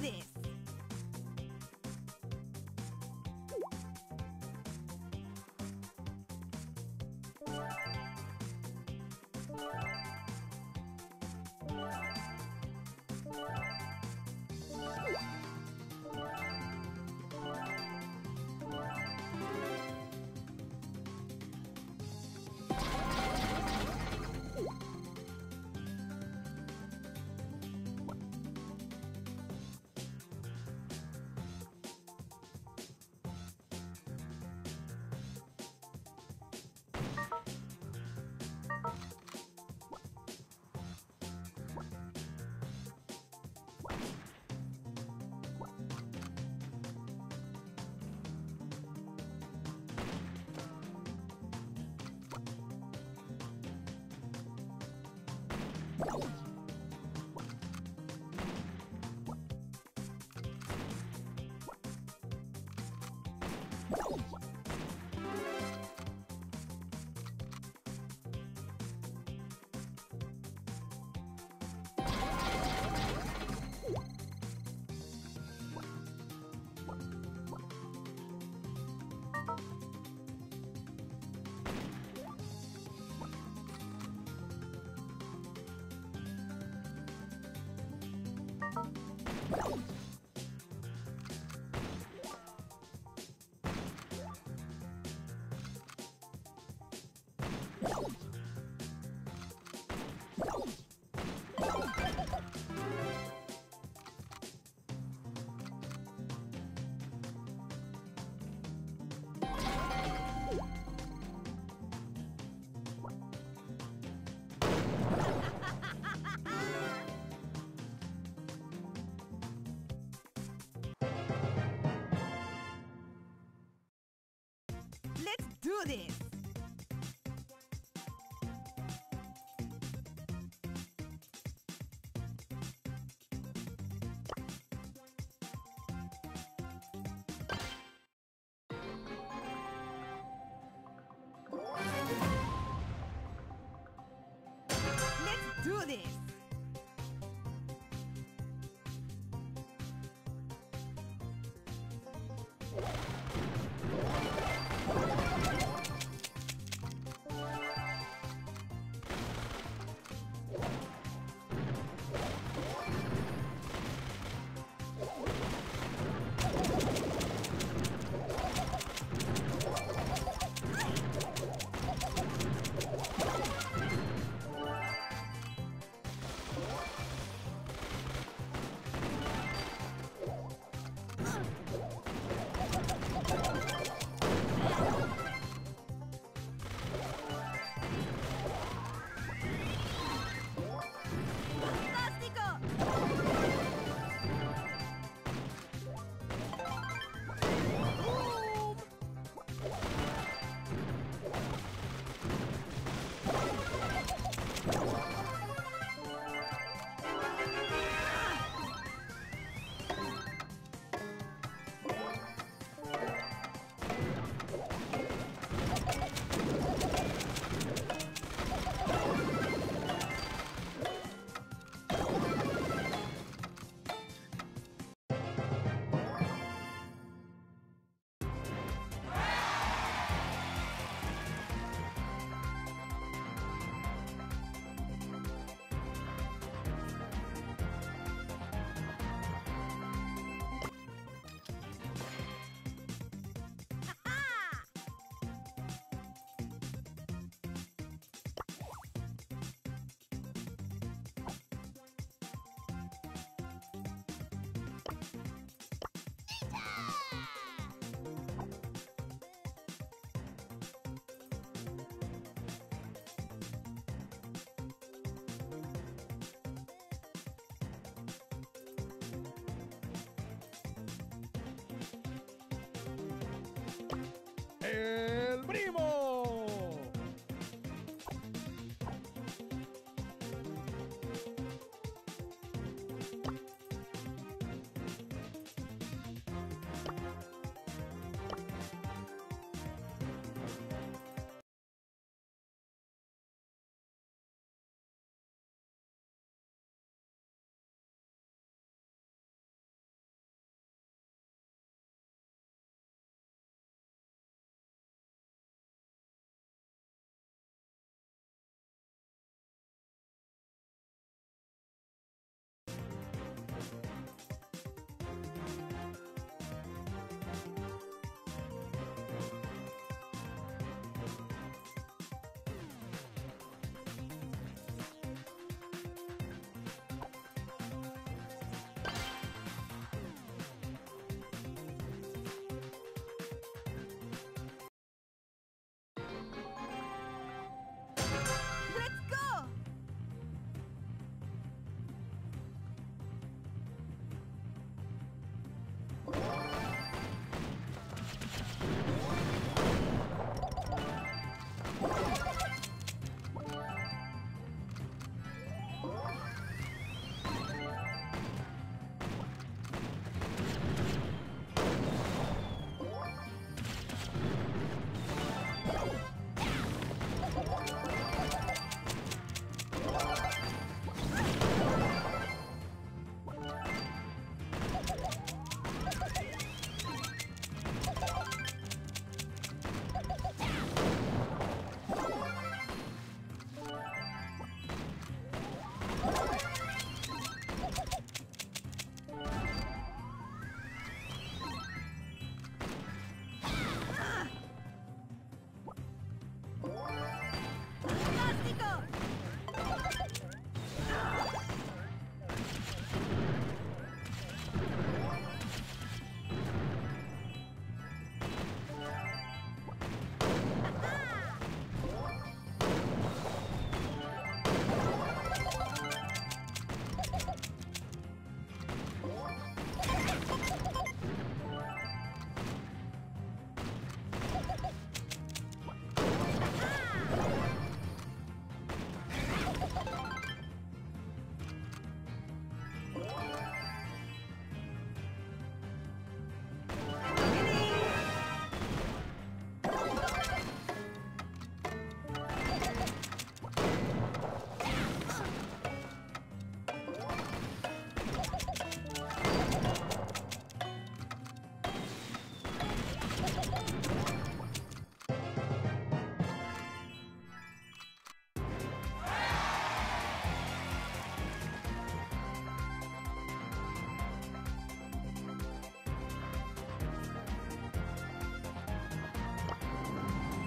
this! Do this!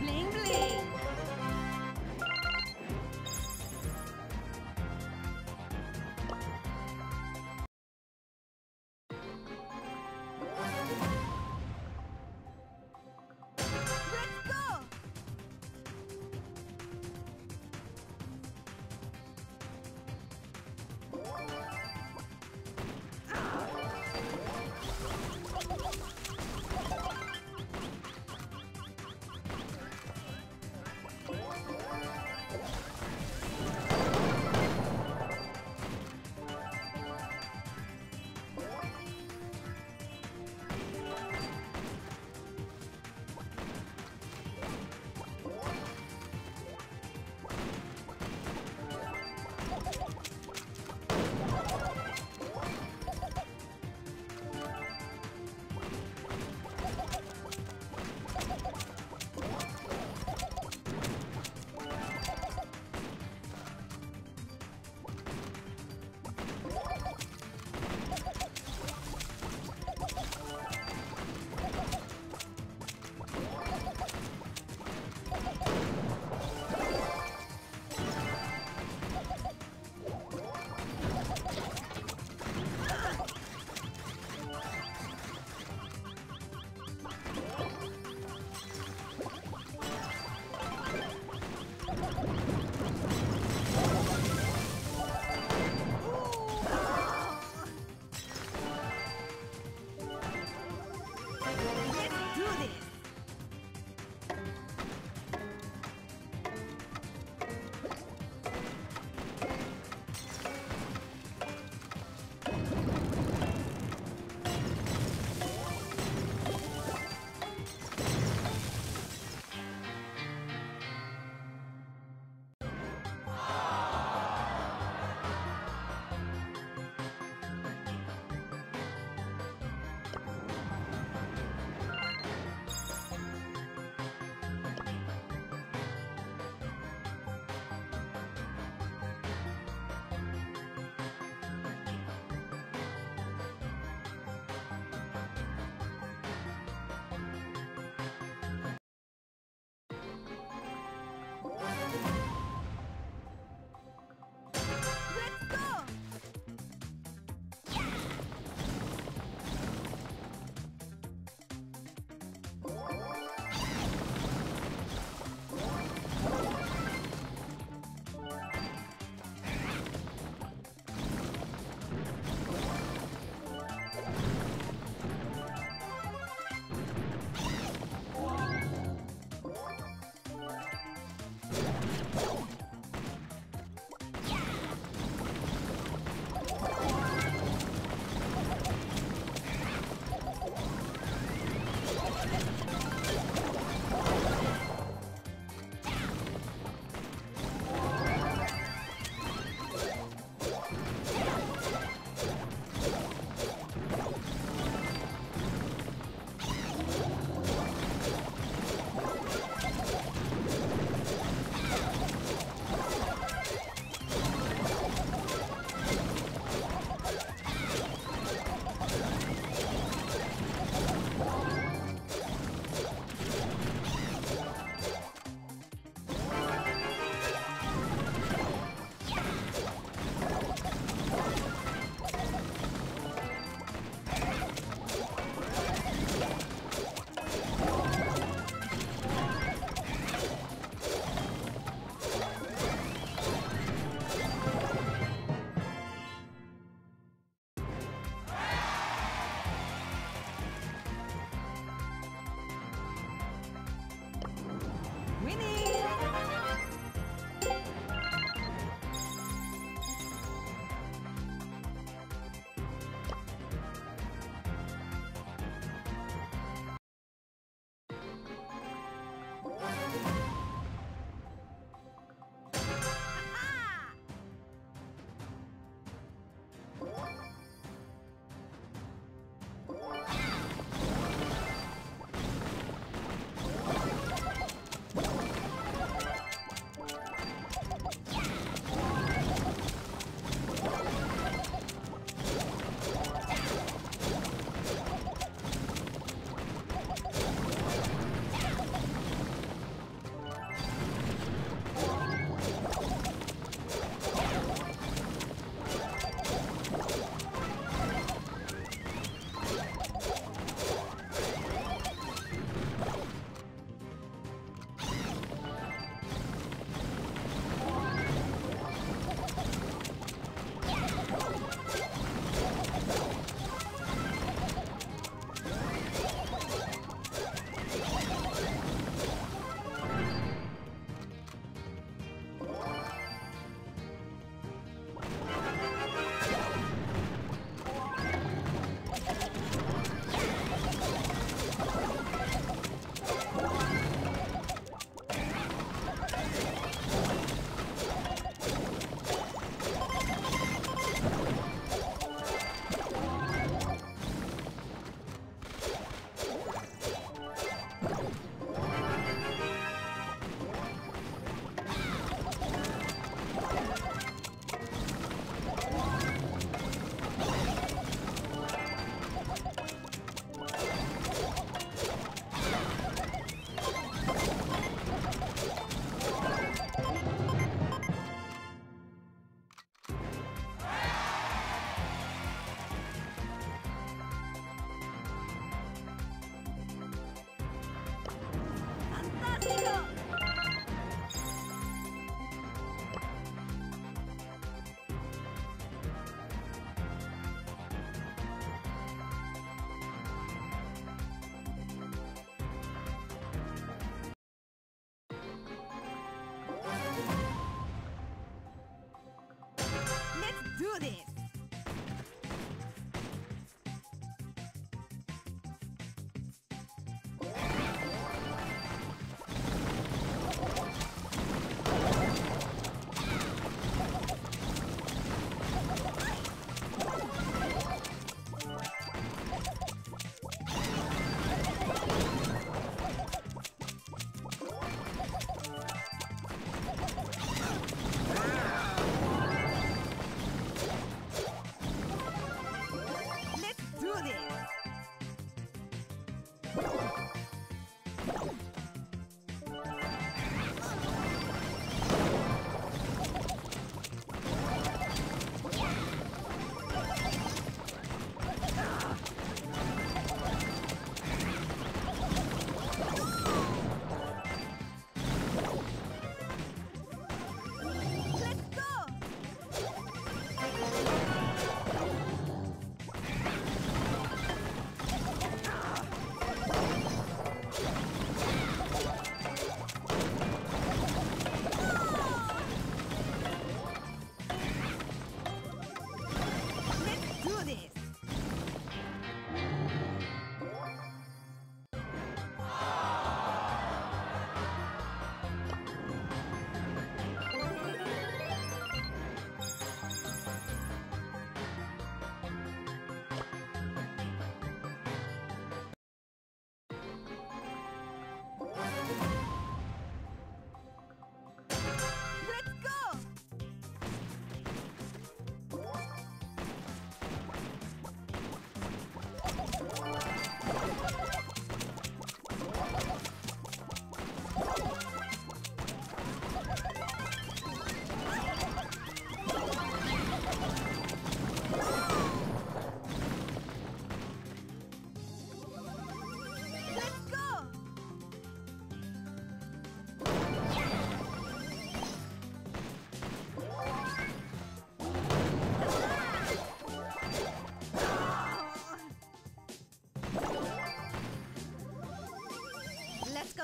Blim, blim.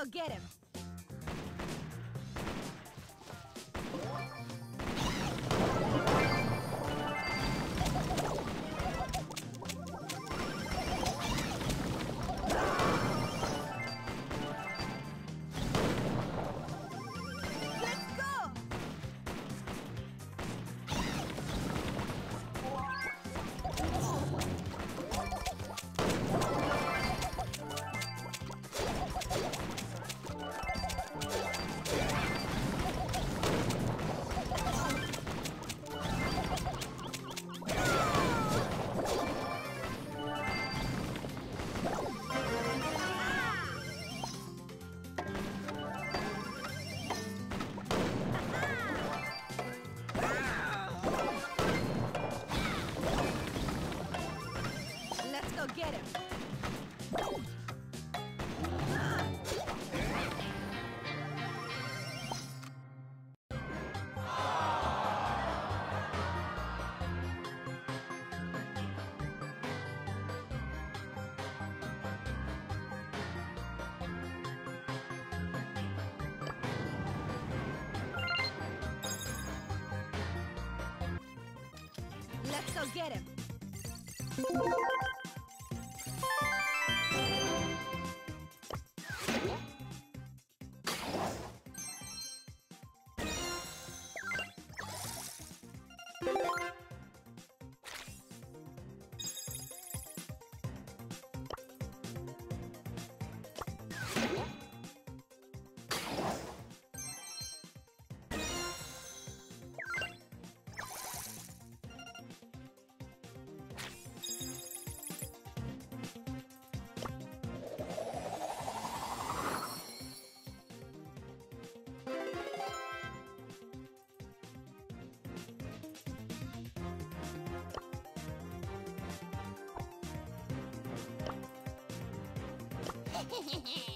Go get him. Go get him. Hehehehe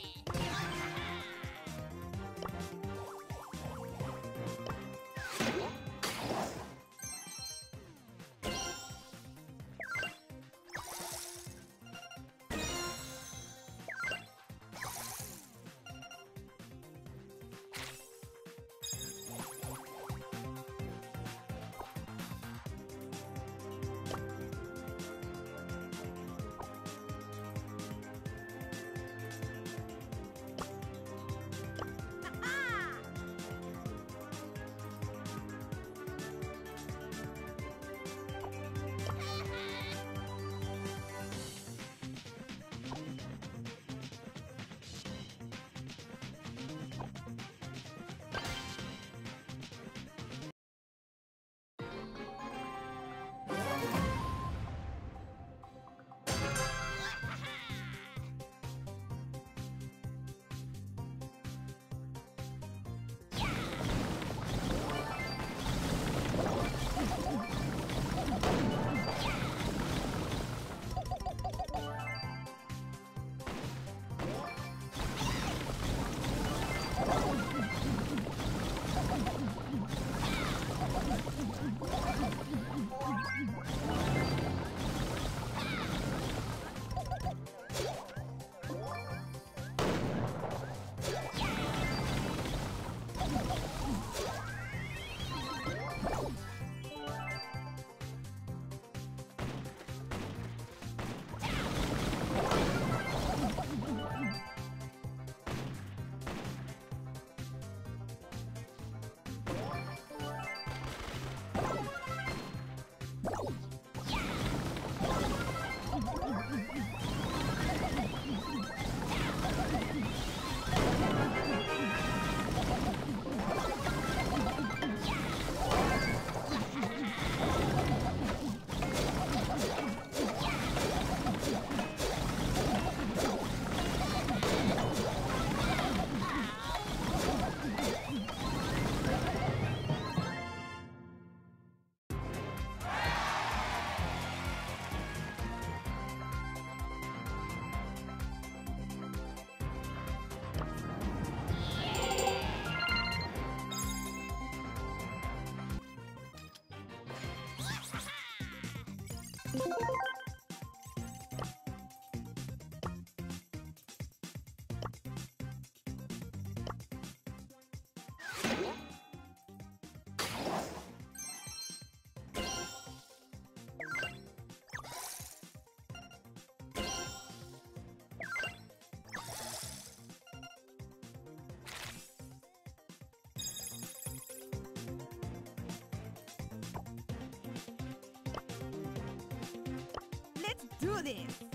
do this.